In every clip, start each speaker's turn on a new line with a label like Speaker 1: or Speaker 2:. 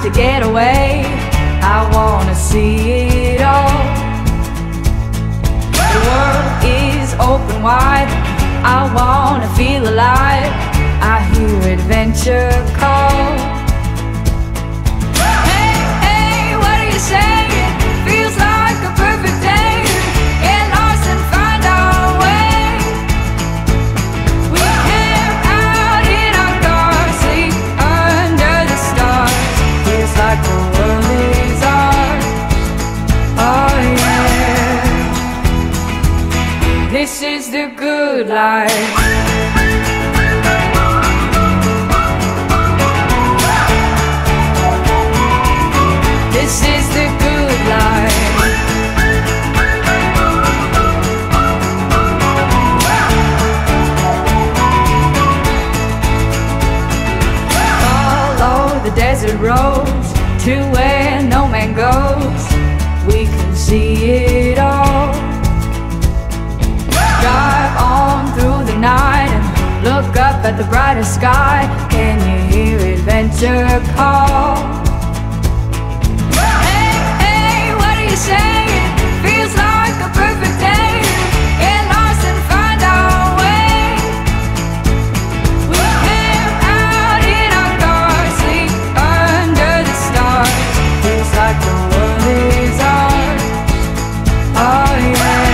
Speaker 1: time
Speaker 2: to get away. I wanna see it all. The world is open wide. I wanna feel alive. I hear adventure call. This is the good life. This is the good life. Follow the desert roads to where no man goes. At the brightest sky. Can you hear adventure call? Hey, hey, what you? Feels like a perfect day. Get lost and find our way. We camp out in our sleep under the stars. Feels like the world is ours. Oh yeah.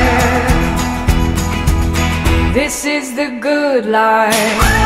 Speaker 2: This is the good life.